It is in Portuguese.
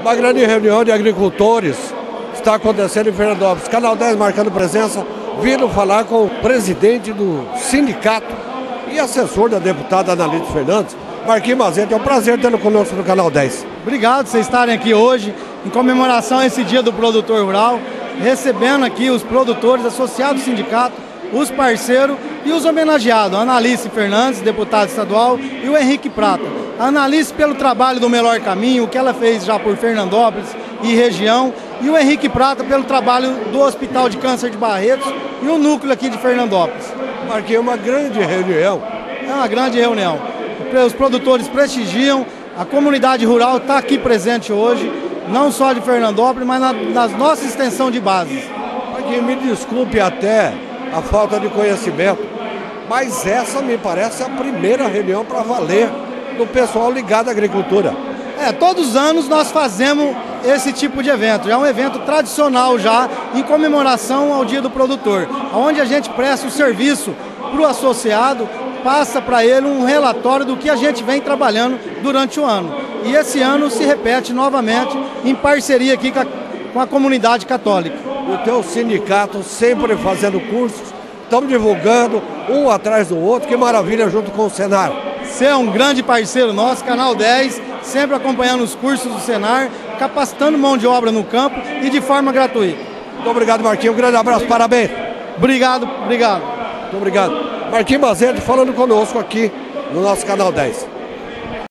Uma grande reunião de agricultores está acontecendo em Fernandópolis. Canal 10 marcando presença, vindo falar com o presidente do sindicato e assessor da deputada Analite Fernandes, Marquinhos Mazete. É um prazer tê-lo conosco no Canal 10. Obrigado por vocês estarem aqui hoje em comemoração a esse dia do produtor rural, recebendo aqui os produtores associados ao sindicato, os parceiros e os homenageados, Analice Fernandes, deputada estadual, e o Henrique Prata. A Analice pelo trabalho do Melhor Caminho, o que ela fez já por Fernandópolis e região, e o Henrique Prata pelo trabalho do Hospital de Câncer de Barretos e o núcleo aqui de Fernandópolis. Marquinhos, uma grande reunião. É uma grande reunião. Os produtores prestigiam, a comunidade rural está aqui presente hoje, não só de Fernandópolis, mas na, nas nossa extensão de bases. Marquinhos, me desculpe até a falta de conhecimento, mas essa me parece a primeira reunião para valer do pessoal ligado à agricultura. É, todos os anos nós fazemos esse tipo de evento. É um evento tradicional já em comemoração ao Dia do Produtor, onde a gente presta o serviço para o associado, passa para ele um relatório do que a gente vem trabalhando durante o ano. E esse ano se repete novamente em parceria aqui com a, com a comunidade católica. O teu sindicato sempre fazendo cursos, estamos divulgando um atrás do outro, que maravilha junto com o Senar. Você é um grande parceiro nosso, Canal 10, sempre acompanhando os cursos do Senar, capacitando mão de obra no campo e de forma gratuita. Muito obrigado, Marquinhos. Um grande abraço, parabéns. Obrigado, obrigado. Muito obrigado. Marquinhos Mazete falando conosco aqui no nosso Canal 10.